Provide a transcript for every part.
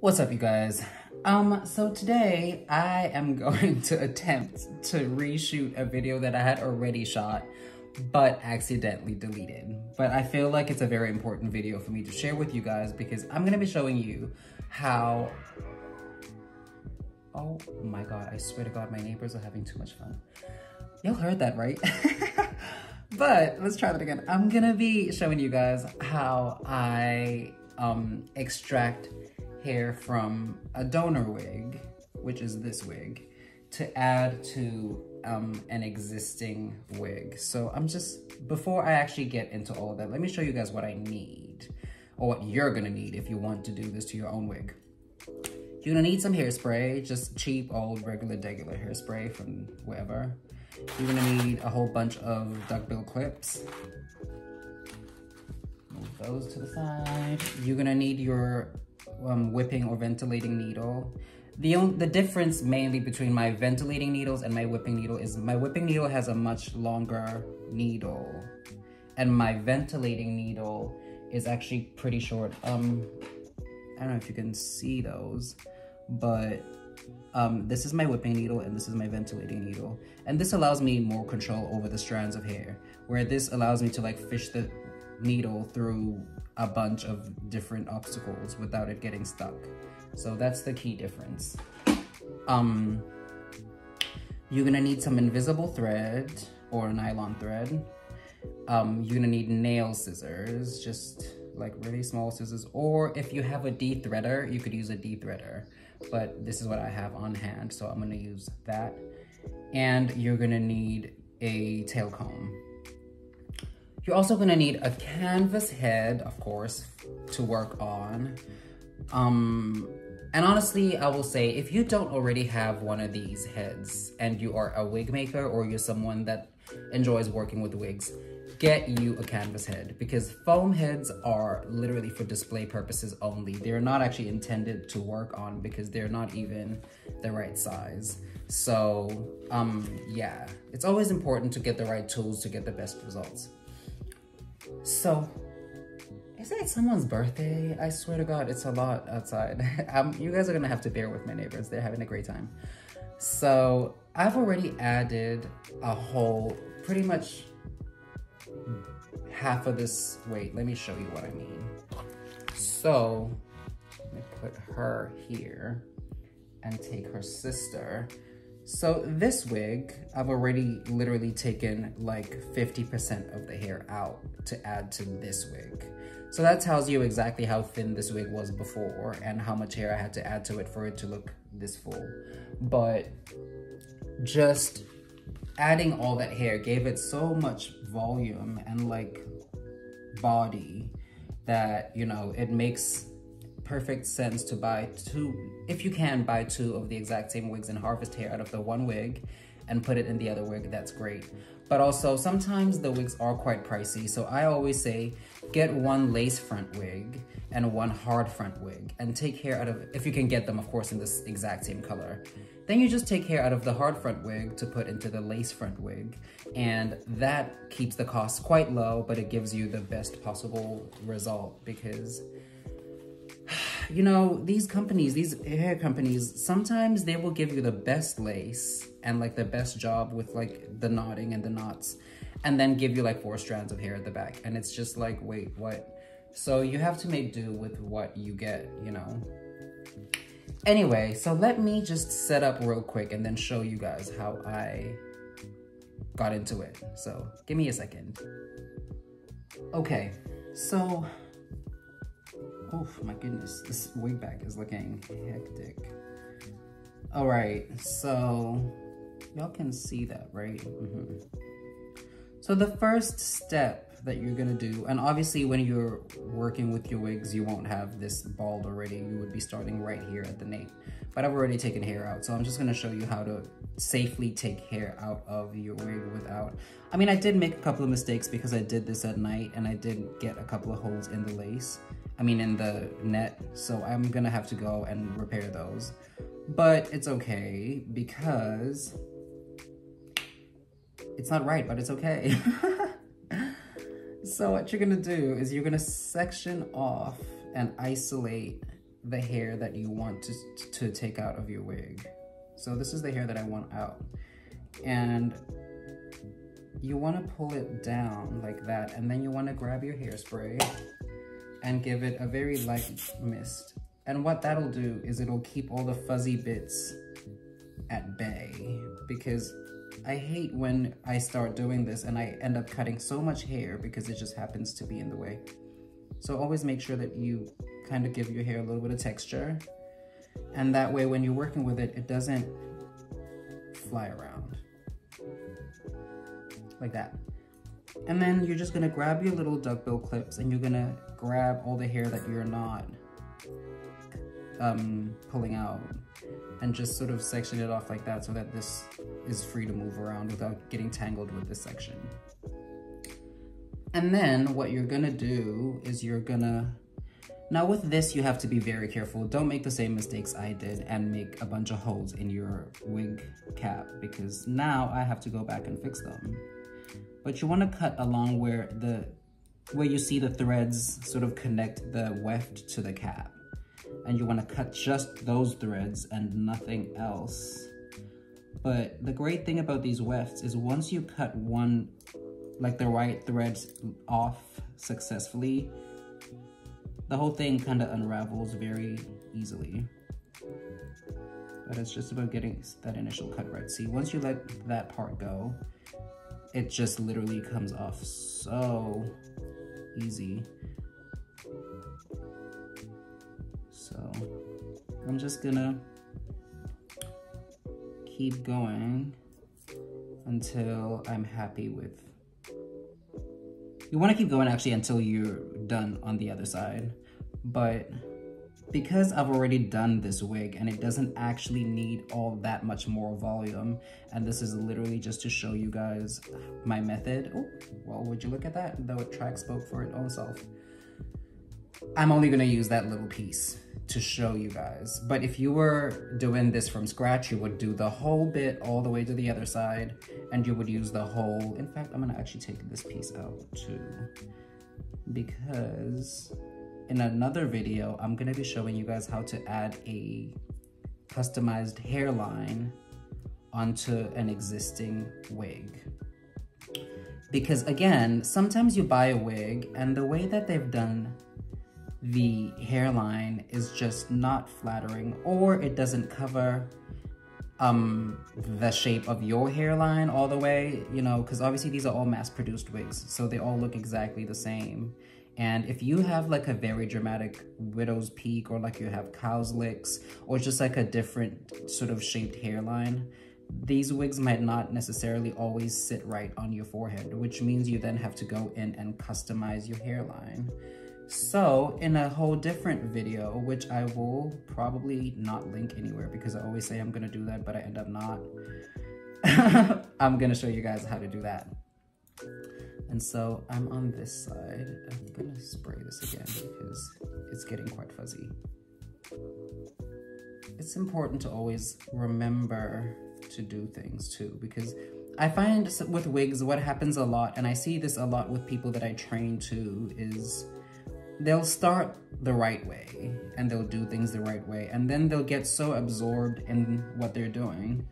What's up, you guys? Um, so today I am going to attempt to reshoot a video that I had already shot, but accidentally deleted. But I feel like it's a very important video for me to share with you guys because I'm gonna be showing you how, oh my God, I swear to God, my neighbors are having too much fun. Y'all heard that, right? but let's try that again. I'm gonna be showing you guys how I um, extract hair from a donor wig, which is this wig, to add to um, an existing wig. So I'm just, before I actually get into all of that, let me show you guys what I need or what you're gonna need if you want to do this to your own wig. You're gonna need some hairspray, just cheap, old, regular, regular hairspray from wherever. You're gonna need a whole bunch of duckbill clips. Move those to the side. You're gonna need your um, whipping or ventilating needle. The, only the difference mainly between my ventilating needles and my whipping needle is my whipping needle has a much longer needle and my ventilating needle is actually pretty short. Um, I don't know if you can see those, but um, this is my whipping needle and this is my ventilating needle. And this allows me more control over the strands of hair, where this allows me to like fish the needle through a bunch of different obstacles without it getting stuck. So that's the key difference. Um, you're gonna need some invisible thread or nylon thread. Um, you're gonna need nail scissors, just like really small scissors. Or if you have a de-threader, you could use a de-threader. But this is what I have on hand, so I'm gonna use that. And you're gonna need a tail comb. You're also gonna need a canvas head, of course, to work on. Um, and honestly, I will say, if you don't already have one of these heads and you are a wig maker or you're someone that enjoys working with wigs, get you a canvas head because foam heads are literally for display purposes only. They're not actually intended to work on because they're not even the right size. So, um, yeah, it's always important to get the right tools to get the best results. So, is it someone's birthday? I swear to God, it's a lot outside. um, you guys are gonna have to bear with my neighbors. They're having a great time. So I've already added a whole, pretty much half of this. Wait, let me show you what I mean. So let me put her here and take her sister. So this wig, I've already literally taken like 50% of the hair out to add to this wig. So that tells you exactly how thin this wig was before and how much hair I had to add to it for it to look this full. But just adding all that hair gave it so much volume and like body that, you know, it makes perfect sense to buy two, if you can buy two of the exact same wigs and harvest hair out of the one wig and put it in the other wig, that's great. But also sometimes the wigs are quite pricey. So I always say get one lace front wig and one hard front wig and take hair out of, if you can get them of course in this exact same color. Then you just take hair out of the hard front wig to put into the lace front wig. And that keeps the cost quite low, but it gives you the best possible result because you know, these companies, these hair companies, sometimes they will give you the best lace and like the best job with like the knotting and the knots and then give you like four strands of hair at the back. And it's just like, wait, what? So you have to make do with what you get, you know? Anyway, so let me just set up real quick and then show you guys how I got into it. So give me a second. Okay, so Oh my goodness, this wig bag is looking hectic. All right, so y'all can see that, right? Mm -hmm. So the first step that you're gonna do, and obviously when you're working with your wigs, you won't have this bald already. You would be starting right here at the nape. But I've already taken hair out, so I'm just gonna show you how to safely take hair out of your wig without. I mean, I did make a couple of mistakes because I did this at night and I did get a couple of holes in the lace. I mean in the net, so I'm gonna have to go and repair those. But it's okay because it's not right, but it's okay. so what you're gonna do is you're gonna section off and isolate the hair that you want to, to take out of your wig. So this is the hair that I want out. And you want to pull it down like that and then you want to grab your hairspray and give it a very light mist. And what that'll do is it'll keep all the fuzzy bits at bay because I hate when I start doing this and I end up cutting so much hair because it just happens to be in the way. So always make sure that you kind of give your hair a little bit of texture. And that way when you're working with it, it doesn't fly around. Like that. And then you're just gonna grab your little duckbill clips and you're gonna grab all the hair that you're not um, pulling out and just sort of section it off like that so that this is free to move around without getting tangled with this section. And then what you're gonna do is you're gonna, now with this you have to be very careful. Don't make the same mistakes I did and make a bunch of holes in your wig cap because now I have to go back and fix them. But you wanna cut along where the where you see the threads sort of connect the weft to the cap and you want to cut just those threads and nothing else. But the great thing about these wefts is once you cut one, like the right threads off successfully, the whole thing kind of unravels very easily. But it's just about getting that initial cut right. See, once you let that part go, it just literally comes off so easy. So I'm just gonna keep going until I'm happy with, you wanna keep going actually until you're done on the other side. But because I've already done this wig and it doesn't actually need all that much more volume, and this is literally just to show you guys my method. Oh, well, would you look at that? The track spoke for its own self. I'm only gonna use that little piece to show you guys. But if you were doing this from scratch, you would do the whole bit all the way to the other side and you would use the whole, in fact, I'm gonna actually take this piece out too because in another video, I'm gonna be showing you guys how to add a customized hairline onto an existing wig. Because again, sometimes you buy a wig and the way that they've done the hairline is just not flattering or it doesn't cover um, the shape of your hairline all the way, you know, because obviously these are all mass-produced wigs, so they all look exactly the same. And if you have like a very dramatic widow's peak or like you have cow's licks or just like a different sort of shaped hairline, these wigs might not necessarily always sit right on your forehead, which means you then have to go in and customize your hairline. So in a whole different video, which I will probably not link anywhere because I always say I'm gonna do that, but I end up not. I'm gonna show you guys how to do that. And so I'm on this side. I'm gonna spray this again because it's getting quite fuzzy. It's important to always remember to do things too because I find with wigs what happens a lot and I see this a lot with people that I train too is they'll start the right way and they'll do things the right way and then they'll get so absorbed in what they're doing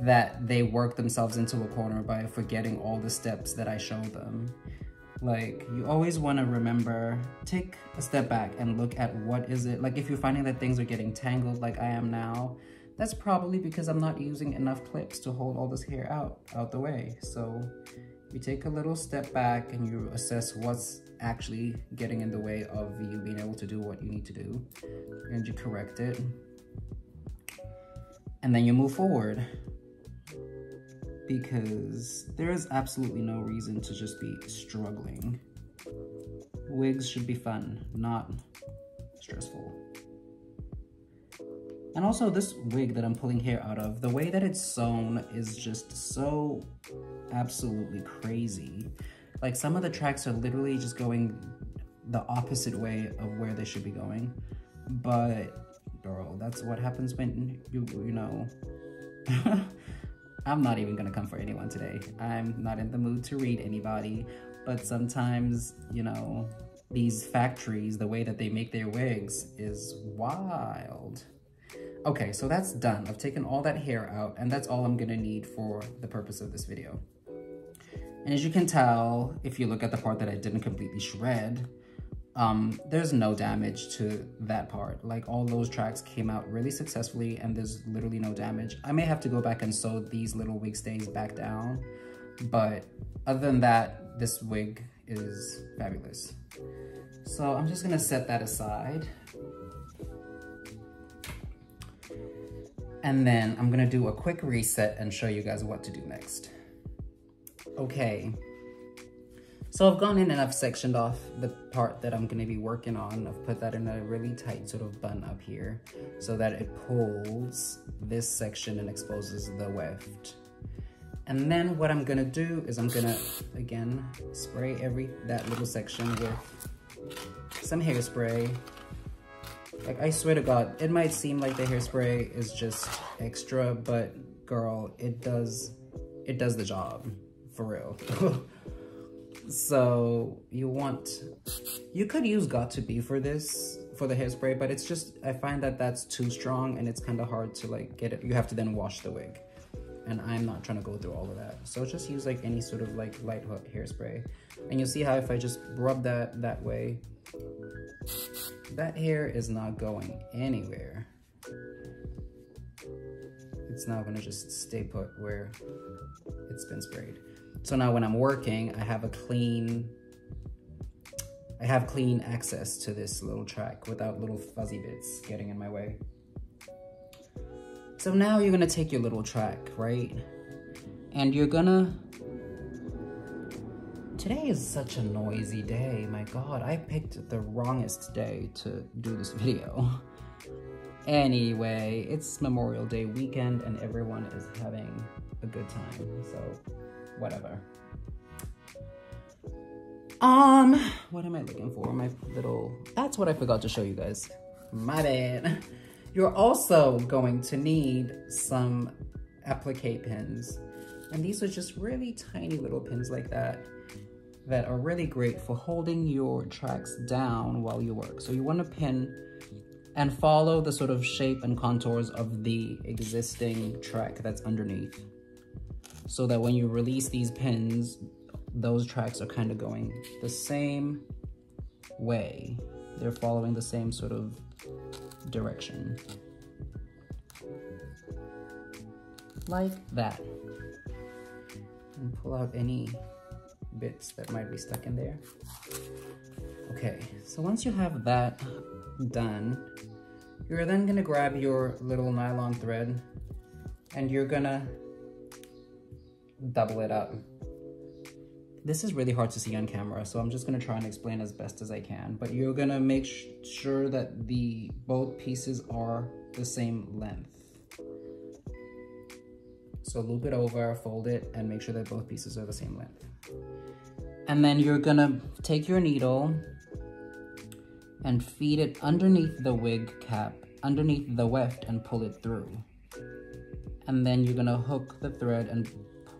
that they work themselves into a corner by forgetting all the steps that I show them. Like, you always want to remember, take a step back and look at what is it, like if you're finding that things are getting tangled like I am now, that's probably because I'm not using enough clips to hold all this hair out, out the way. So you take a little step back and you assess what's actually getting in the way of you being able to do what you need to do and you correct it and then you move forward because there is absolutely no reason to just be struggling wigs should be fun not stressful and also this wig that I'm pulling hair out of, the way that it's sewn is just so absolutely crazy. Like some of the tracks are literally just going the opposite way of where they should be going. But girl, that's what happens when you, you know, I'm not even gonna come for anyone today. I'm not in the mood to read anybody, but sometimes, you know, these factories, the way that they make their wigs is wild. Okay, so that's done. I've taken all that hair out and that's all I'm gonna need for the purpose of this video. And as you can tell, if you look at the part that I didn't completely shred, um, there's no damage to that part. Like all those tracks came out really successfully and there's literally no damage. I may have to go back and sew these little wig stays back down, but other than that, this wig is fabulous. So I'm just gonna set that aside. And then I'm gonna do a quick reset and show you guys what to do next. Okay, so I've gone in and I've sectioned off the part that I'm gonna be working on. I've put that in a really tight sort of bun up here so that it pulls this section and exposes the weft. And then what I'm gonna do is I'm gonna, again, spray every, that little section with some hairspray like, I swear to God, it might seem like the hairspray is just extra, but girl, it does, it does the job, for real. so, you want, you could use Got2b for this, for the hairspray, but it's just, I find that that's too strong and it's kind of hard to like get it, you have to then wash the wig. And I'm not trying to go through all of that. So just use like any sort of like light hairspray. And you'll see how if I just rub that that way, that hair is not going anywhere. It's not gonna just stay put where it's been sprayed. So now when I'm working, I have a clean, I have clean access to this little track without little fuzzy bits getting in my way. So now you're gonna take your little track, right? And you're gonna Today is such a noisy day. My God, I picked the wrongest day to do this video. Anyway, it's Memorial Day weekend and everyone is having a good time, so whatever. Um, what am I looking for? My little, that's what I forgot to show you guys. My bad. You're also going to need some applique pins. And these are just really tiny little pins like that that are really great for holding your tracks down while you work. So you want to pin and follow the sort of shape and contours of the existing track that's underneath. So that when you release these pins, those tracks are kind of going the same way. They're following the same sort of direction. Like that. And pull out any bits that might be stuck in there. Okay, so once you have that done, you're then gonna grab your little nylon thread and you're gonna double it up. This is really hard to see on camera, so I'm just gonna try and explain as best as I can, but you're gonna make sure that the both pieces are the same length. So loop it over, fold it, and make sure that both pieces are the same length. And then you're gonna take your needle and feed it underneath the wig cap, underneath the weft and pull it through. And then you're gonna hook the thread and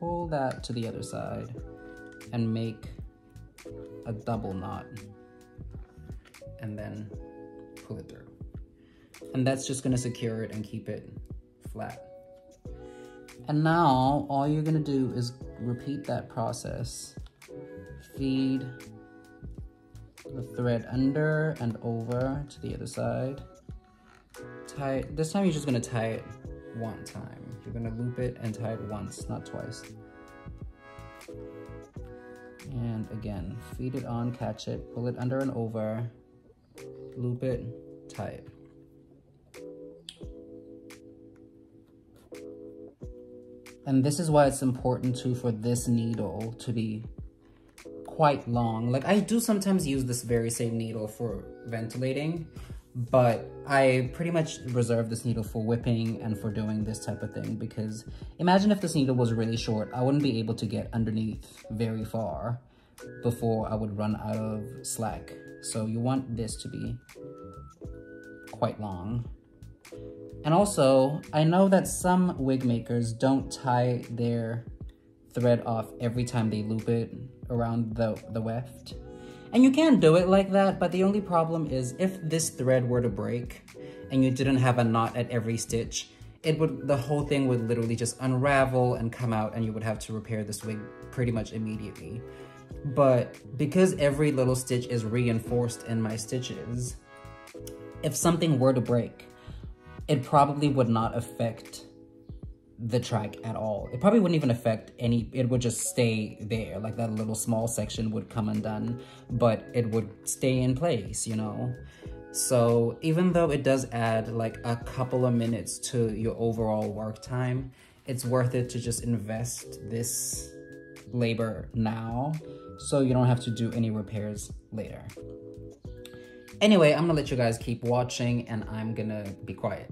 pull that to the other side and make a double knot and then pull it through. And that's just gonna secure it and keep it flat. And now all you're gonna do is repeat that process feed the thread under and over to the other side. Tie it, this time you're just gonna tie it one time. You're gonna loop it and tie it once, not twice. And again, feed it on, catch it, pull it under and over, loop it, tie it. And this is why it's important too for this needle to be quite long. Like I do sometimes use this very same needle for ventilating, but I pretty much reserve this needle for whipping and for doing this type of thing because imagine if this needle was really short, I wouldn't be able to get underneath very far before I would run out of slack. So you want this to be quite long. And also, I know that some wig makers don't tie their thread off every time they loop it around the, the weft. And you can do it like that, but the only problem is if this thread were to break and you didn't have a knot at every stitch, it would the whole thing would literally just unravel and come out and you would have to repair this wig pretty much immediately. But because every little stitch is reinforced in my stitches, if something were to break, it probably would not affect the track at all. It probably wouldn't even affect any, it would just stay there. Like that little small section would come undone, but it would stay in place, you know? So even though it does add like a couple of minutes to your overall work time, it's worth it to just invest this labor now so you don't have to do any repairs later. Anyway, I'm gonna let you guys keep watching and I'm gonna be quiet.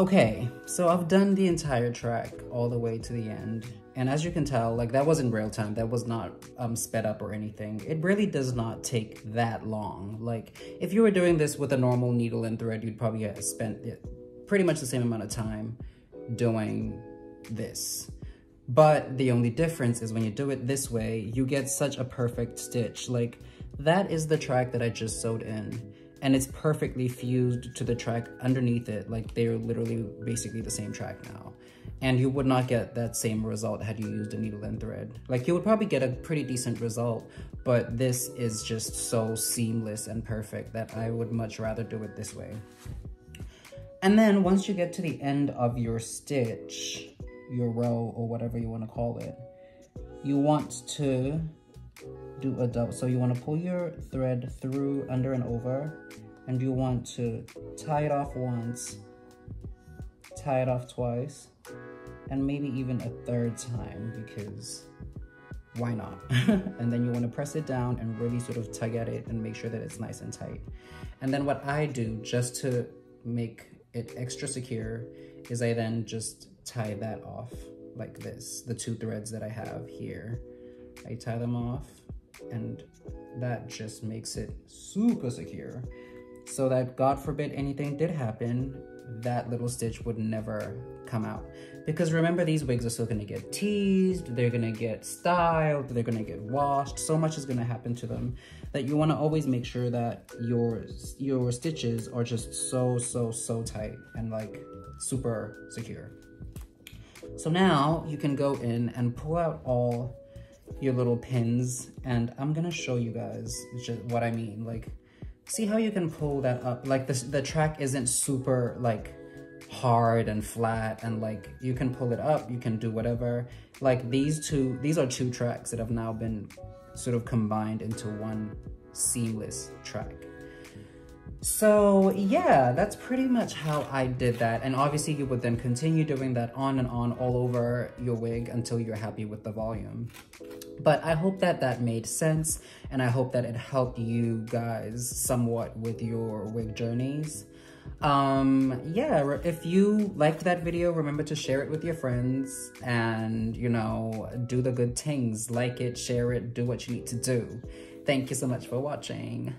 Okay, so I've done the entire track all the way to the end. And as you can tell, like that wasn't real time. That was not um, sped up or anything. It really does not take that long. Like if you were doing this with a normal needle and thread, you'd probably have spent pretty much the same amount of time doing this. But the only difference is when you do it this way, you get such a perfect stitch. Like that is the track that I just sewed in and it's perfectly fused to the track underneath it. Like they're literally basically the same track now. and you would not get that same result had you used a needle and thread. Like you would probably get a pretty decent result, but this is just so seamless and perfect that I would much rather do it this way. And then once you get to the end of your stitch, your row or whatever you want to call it, you want to do a double. So you want to pull your thread through, under and over, and you want to tie it off once, tie it off twice, and maybe even a third time because why not? and then you want to press it down and really sort of tug at it and make sure that it's nice and tight. And then what I do just to make it extra secure is I then just tie that off like this, the two threads that I have here. I tie them off and that just makes it super secure so that God forbid anything did happen, that little stitch would never come out. Because remember, these wigs are still gonna get teased, they're gonna get styled, they're gonna get washed, so much is gonna happen to them that you wanna always make sure that your, your stitches are just so, so, so tight and like super secure. So now you can go in and pull out all your little pins and I'm gonna show you guys just what I mean. Like, see how you can pull that up? Like this, the track isn't super like hard and flat and like you can pull it up, you can do whatever. Like these two, these are two tracks that have now been sort of combined into one seamless track. So yeah, that's pretty much how I did that. And obviously you would then continue doing that on and on all over your wig until you're happy with the volume. But I hope that that made sense and I hope that it helped you guys somewhat with your wig journeys. Um, yeah, if you liked that video, remember to share it with your friends and, you know, do the good things. Like it, share it, do what you need to do. Thank you so much for watching.